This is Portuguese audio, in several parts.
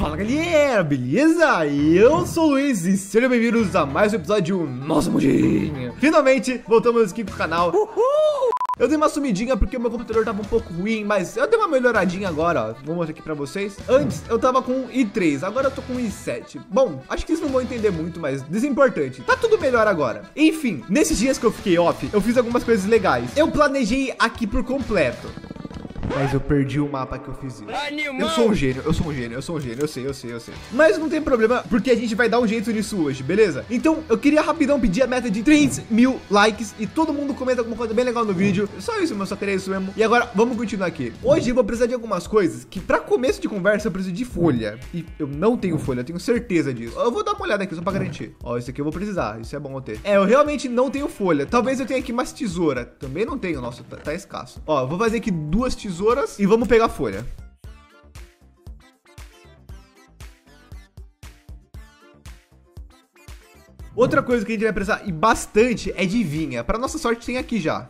Fala galera, beleza? Eu sou o Luiz e sejam bem-vindos a mais um episódio Nossa Mundinho. Finalmente voltamos aqui pro canal. Uhul! Eu dei uma sumidinha porque o meu computador tava um pouco ruim, mas eu dei uma melhoradinha agora, ó. Vou mostrar aqui pra vocês. Antes eu tava com i3, agora eu tô com i7. Bom, acho que vocês não vão entender muito, mas desimportante. Tá tudo melhor agora. Enfim, nesses dias que eu fiquei off, eu fiz algumas coisas legais. Eu planejei aqui por completo. Mas eu perdi o mapa que eu fiz isso. Eu sou um gênio, eu sou um gênio, eu sou um gênio, eu sei, eu sei, eu sei. Mas não tem problema, porque a gente vai dar um jeito nisso hoje, beleza? Então, eu queria rapidão pedir a meta de 3 mil likes e todo mundo comenta alguma coisa bem legal no vídeo. Só isso, meu, só queria isso mesmo. E agora, vamos continuar aqui. Hoje eu vou precisar de algumas coisas que, pra começo de conversa, eu preciso de folha. E eu não tenho folha, eu tenho certeza disso. Eu vou dar uma olhada aqui só pra garantir. Ó, esse aqui eu vou precisar, isso é bom eu ter. É, eu realmente não tenho folha. Talvez eu tenha aqui umas tesouras. Também não tenho, nossa, tá, tá escasso. Ó, vou fazer aqui duas tesouras e vamos pegar folha. Outra coisa que a gente vai precisar e bastante é de vinha. Para nossa sorte tem aqui já.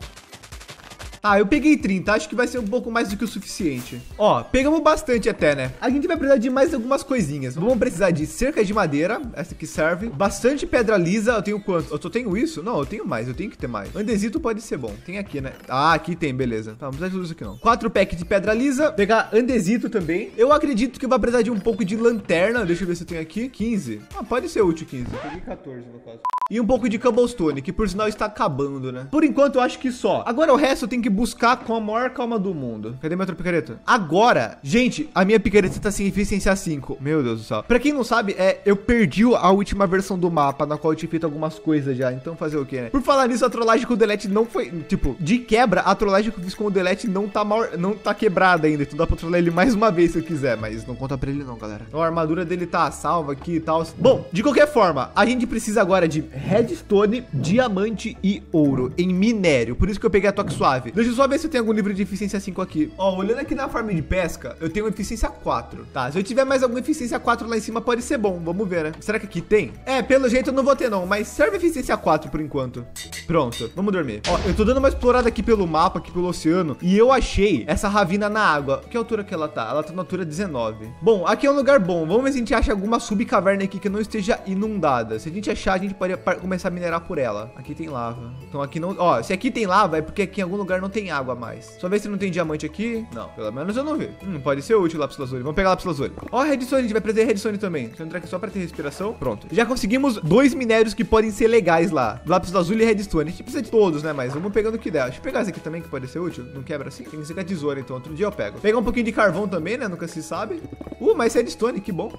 Ah, eu peguei 30, acho que vai ser um pouco mais do que o suficiente. Ó, pegamos bastante até, né? A gente vai precisar de mais algumas coisinhas. Vamos precisar de cerca de madeira, essa aqui serve. Bastante pedra lisa, eu tenho quanto? Eu só tenho isso? Não, eu tenho mais, eu tenho que ter mais. Andesito pode ser bom. Tem aqui, né? Ah, aqui tem, beleza. Tá, não precisa de isso aqui não. Quatro packs de pedra lisa, pegar andesito também. Eu acredito que vai precisar de um pouco de lanterna. Deixa eu ver se eu tenho aqui. 15. Ah, pode ser útil 15. Eu peguei 14 no caso. E um pouco de cobblestone, que por sinal está acabando, né? Por enquanto eu acho que só. Agora o resto eu tenho que buscar com a maior calma do mundo. Cadê minha outra picareta? Agora, gente, a minha picareta tá sem eficiência 5. Meu Deus do céu. Pra quem não sabe, é, eu perdi a última versão do mapa, na qual eu tinha feito algumas coisas já. Então fazer o quê, né? Por falar nisso, a trollagem com o delete não foi, tipo, de quebra, a trollagem que eu fiz com o delete não tá mal, não tá quebrada ainda. Então dá pra trollar ele mais uma vez se eu quiser, mas não conta pra ele não, galera. Então, a armadura dele tá salva aqui e tal. Bom, de qualquer forma, a gente precisa agora de redstone, diamante e ouro em minério. Por isso que eu peguei a toque suave. Deixa eu só ver se eu tenho algum livro de eficiência 5 aqui. Ó, olhando aqui na farm de pesca, eu tenho eficiência 4, tá? Se eu tiver mais alguma eficiência 4 lá em cima, pode ser bom. Vamos ver, né? Será que aqui tem? É, pelo jeito eu não vou ter não, mas serve eficiência 4 por enquanto. Pronto, vamos dormir. Ó, eu tô dando uma explorada aqui pelo mapa, aqui pelo oceano, e eu achei essa ravina na água. Que altura que ela tá? Ela tá na altura 19. Bom, aqui é um lugar bom. Vamos ver se a gente acha alguma subcaverna aqui que não esteja inundada. Se a gente achar, a gente pode começar a minerar por ela. Aqui tem lava. Então aqui não... Ó, se aqui tem lava, é porque aqui em algum lugar não tem água mais. Só ver se não tem diamante aqui. Não, pelo menos eu não vi. Hum, pode ser útil lápis lazuli. Vamos pegar lápis lazuli. Ó, redstone, a gente vai trazer redstone também. Deixa eu entrar aqui só pra ter respiração. Pronto. Já conseguimos dois minérios que podem ser legais lá. Lápis lazuli e redstone. A gente precisa de todos, né? Mas vamos pegando o que der. Deixa eu pegar esse aqui também, que pode ser útil. Não quebra assim? Tem que ser com a tesoura, então. Outro dia eu pego. Pegar um pouquinho de carvão também, né? Nunca se sabe. Uh, mais redstone, que bom.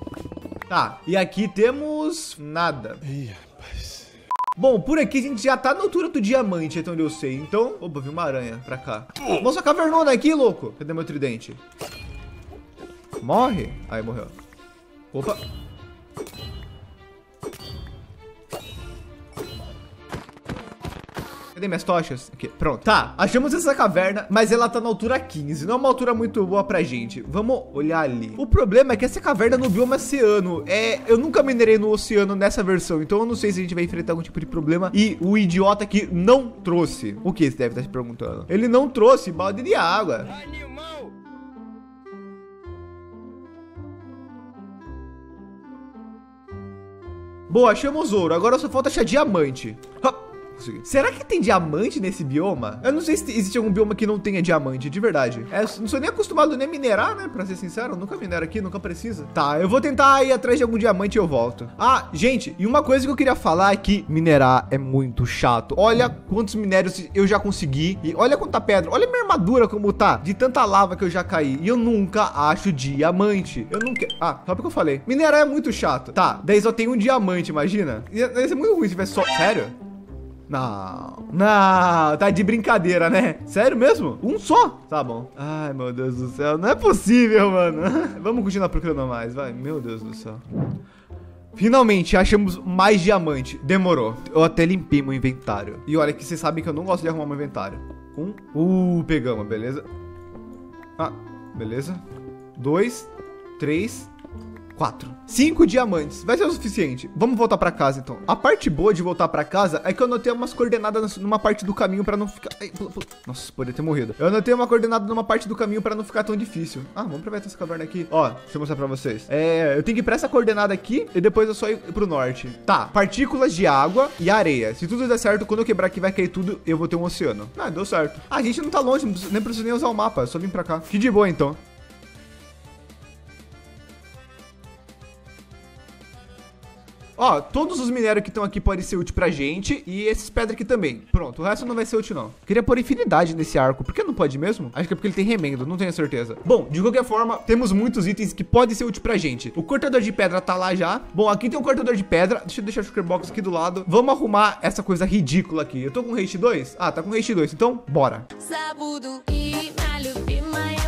Tá, e aqui temos nada. Ih, rapaz. Bom, por aqui a gente já tá na altura do diamante, onde eu sei. Então, opa, vi uma aranha pra cá. Nossa, cavernona aqui, louco. Cadê meu tridente? Morre. Aí, morreu. Opa. Cadê minhas tochas? Aqui, pronto. Tá, achamos essa caverna, mas ela tá na altura 15. Não é uma altura muito boa pra gente. Vamos olhar ali. O problema é que essa caverna no bioma oceano. É, eu nunca minerei no oceano nessa versão, então eu não sei se a gente vai enfrentar algum tipo de problema. E o idiota aqui não trouxe. O que você deve estar se perguntando? Ele não trouxe balde de água. Animal! Boa, achamos ouro. Agora só falta achar diamante. Hop Será que tem diamante nesse bioma? Eu não sei se existe algum bioma que não tenha diamante, de verdade. É, não sou nem acostumado nem a minerar, né? Pra ser sincero, eu nunca minero aqui, nunca precisa. Tá, eu vou tentar ir atrás de algum diamante e eu volto. Ah, gente, e uma coisa que eu queria falar é que minerar é muito chato. Olha quantos minérios eu já consegui e olha quanta pedra. Olha minha armadura como tá, de tanta lava que eu já caí. E eu nunca acho diamante. Eu nunca... Ah, só porque eu falei. Minerar é muito chato. Tá, daí só tem um diamante, imagina. Ia ser muito ruim se tivesse só... Sério? Não, não, tá de brincadeira, né? Sério mesmo? Um só? Tá bom. Ai, meu Deus do céu, não é possível, mano. Vamos continuar procurando mais, vai. Meu Deus do céu. Finalmente, achamos mais diamante. Demorou. Eu até limpei meu inventário. E olha que vocês sabem que eu não gosto de arrumar meu inventário. Um. Uh, pegamos, beleza. Ah, beleza. Dois. Três. Quatro. Cinco diamantes. Vai ser o suficiente. Vamos voltar pra casa, então. A parte boa de voltar pra casa é que eu anotei umas coordenadas numa parte do caminho pra não ficar... Ai, pula, pula. Nossa, poderia ter morrido. Eu anotei uma coordenada numa parte do caminho pra não ficar tão difícil. Ah, vamos aproveitar essa caverna aqui. Ó, deixa eu mostrar pra vocês. É, eu tenho que ir pra essa coordenada aqui e depois eu só ir pro norte. Tá, partículas de água e areia. Se tudo der certo, quando eu quebrar aqui vai cair tudo, eu vou ter um oceano. Ah, deu certo. Ah, a gente não tá longe, nem precisa nem usar o mapa. É só vir pra cá. Que de boa, então. Ó, todos os minérios que estão aqui podem ser úteis pra gente. E esses pedras aqui também. Pronto, o resto não vai ser útil, não. Queria pôr infinidade nesse arco. Por que não pode mesmo? Acho que é porque ele tem remendo, não tenho certeza. Bom, de qualquer forma, temos muitos itens que podem ser úteis pra gente. O cortador de pedra tá lá já. Bom, aqui tem um cortador de pedra. Deixa eu deixar o shulkerbox aqui do lado. Vamos arrumar essa coisa ridícula aqui. Eu tô com haste 2? Ah, tá com haste 2. Então, bora. Sabudo e malho, e maio.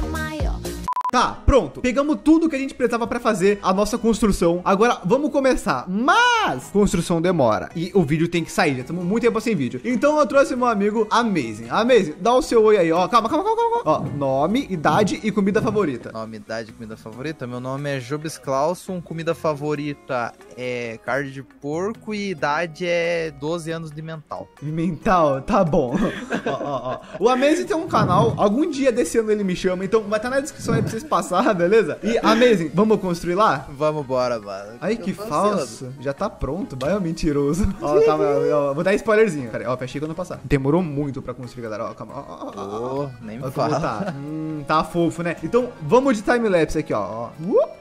Tá, pronto. Pegamos tudo que a gente precisava pra fazer a nossa construção. Agora vamos começar. Mas construção demora e o vídeo tem que sair. Já estamos muito tempo sem vídeo. Então eu trouxe meu amigo Amazing. Amazing, dá o seu oi aí, ó. Calma, calma, calma, calma. Ó, nome, idade e comida favorita. Nome, idade, comida favorita? Meu nome é Jobs Clauson, comida favorita é carne de porco e idade é 12 anos de mental. Mental, tá bom. ó, ó, ó. O Amazing tem um canal. Algum dia desse ano ele me chama. Então vai estar na descrição aí pra vocês passar, beleza? E Amazing, vamos construir lá? Vamos embora, mano. Ai, que falso. Já tá pronto. Vai, mentiroso. Ó, calma, ó, ó, vou dar spoilerzinho. Pera aí, ó, fechei quando passar. Demorou muito pra construir, galera. Ó, calma. Ó, ó, ó, ó. Ô, nem me Ó fala. tá. Hum, tá fofo, né? Então, vamos de time-lapse aqui, ó. ó. Uh!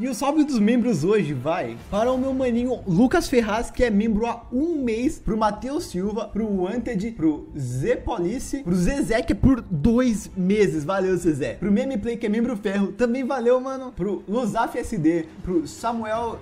E o salve dos membros hoje vai para o meu maninho Lucas Ferraz, que é membro há um mês, pro Matheus Silva, pro Wanted, pro Zé Police, pro Zezé, que é por dois meses. Valeu, Zezé. Pro Meme Play, que é membro ferro, também valeu, mano. Pro Luzaf SD, pro Samuel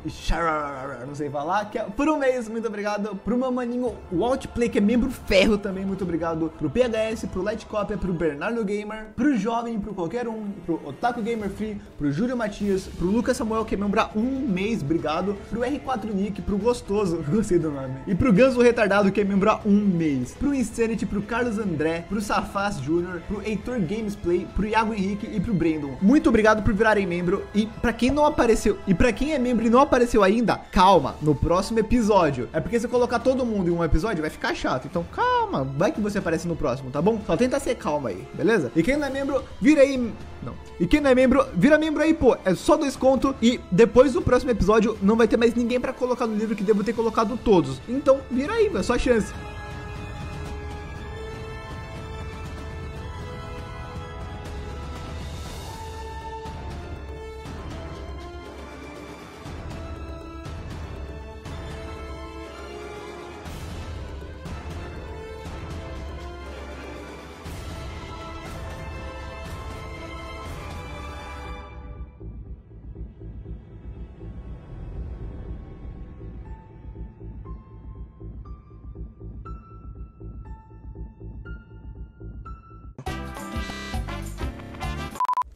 não sei falar, que é por um mês, muito obrigado. Pro meu maninho Walt Play, que é membro ferro também, muito obrigado. Pro PHS, pro Light Copia, pro Bernardo Gamer, pro Jovem, pro qualquer um, pro Otaku Gamer Free, pro Júlio Matias, pro Lucas Samuel, que membro há um mês, obrigado. Pro R4 Nick, pro Gostoso, gostei do nome. E pro Ganso Retardado, que membro há um mês. Pro Insanity, pro Carlos André, pro Safaz Jr., pro Heitor Games Play, pro Iago Henrique e pro Brandon. Muito obrigado por virarem membro. E pra quem não apareceu, e pra quem é membro e não apareceu ainda, calma, no próximo episódio. É porque se colocar todo mundo em um episódio, vai ficar chato. Então calma, vai que você aparece no próximo, tá bom? Só tenta ser calma aí, beleza? E quem não é membro, vira aí. Não. E quem não é membro, vira membro aí, pô. É só dois conto. E depois do próximo episódio, não vai ter mais ninguém pra colocar no livro que devo ter colocado todos. Então, vira aí, é só chance.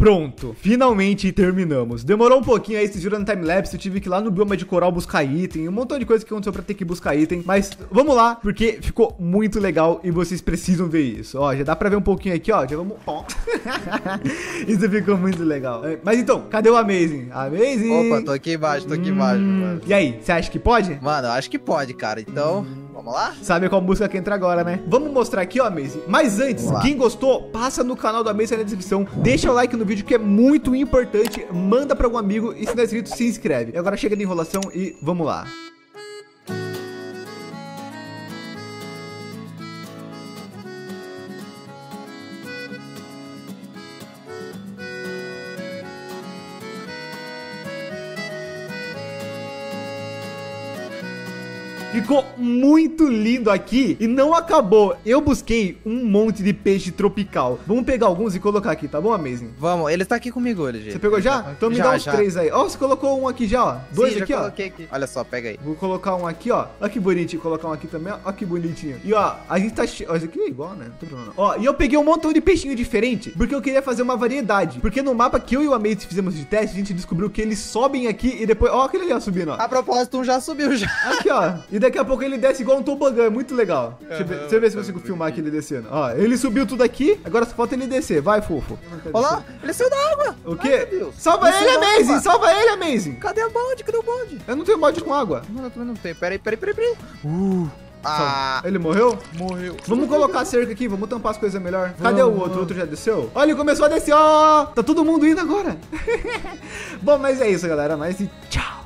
Pronto, finalmente terminamos. Demorou um pouquinho aí, vocês viram no timelapse, eu tive que ir lá no bioma de coral buscar item, um montão de coisa que aconteceu pra ter que buscar item, mas vamos lá, porque ficou muito legal e vocês precisam ver isso. Ó, já dá pra ver um pouquinho aqui, ó, já vamos... Ó. isso ficou muito legal. É, Mas então, cadê o Amazing? Amazing! Opa, tô aqui embaixo, tô aqui embaixo, Hum, mano. E aí, você acha que pode? Mano, eu acho que pode, cara. Então, vamos lá? Sabe qual música que entra agora, né? Vamos mostrar aqui, ó, Amazing. Mas antes, quem gostou, passa no canal do Amazing na descrição. Deixa o like no vídeo que é muito importante. Manda pra algum amigo e se não é inscrito, se inscreve. E agora chega de enrolação e vamos lá. Ficou muito lindo aqui e não acabou. Eu busquei um monte de peixe tropical. Vamos pegar alguns e colocar aqui, tá bom, Amazing? Vamos, ele tá aqui comigo, LG. Você pegou já? tá- Então me já, dá os já. três aí. Ó, você colocou um aqui já, ó. Dois Sim, aqui, ó. aqui. Olha só, pega aí. Vou colocar um aqui, ó. Olha que bonitinho. Colocar um aqui também, ó. Olha que bonitinho. E ó, a gente tá cheio. Esse aqui é igual, né? Não tem problema. Ó, e eu peguei um montão de peixinho diferente. Porque eu queria fazer uma variedade. Porque no mapa que eu e o Amazing fizemos de teste, a gente descobriu que eles sobem aqui e depois. Ó, aquele ali, ó, subindo, ó. A propósito, um já subiu já. Aqui, ó. E daqui a pouco ele desce igual um tobogã, é muito legal. Deixa eu ver, deixa eu ver se eu consigo filmar aqui ele descendo. Ó, ele subiu tudo aqui, agora só falta ele descer. Vai, fofo. Olha lá, ele saiu da água. O quê? Ai, meu Deus. salva ele, da Amazing! água. Salva ele, Amazing! Cadê o bonde? Cadê o bonde? Eu não tenho mod com água. Não, eu também não tenho. Peraí, peraí, peraí, peraí. Uh, ah, Ele morreu? morreu. Vamos colocar a cerca aqui, vamos tampar as coisas melhor. Cadê o outro? O outro já desceu? Olha, ele começou a descer, ó! Tá todo mundo indo agora. Bom, mas é isso, galera. Mas e tchau!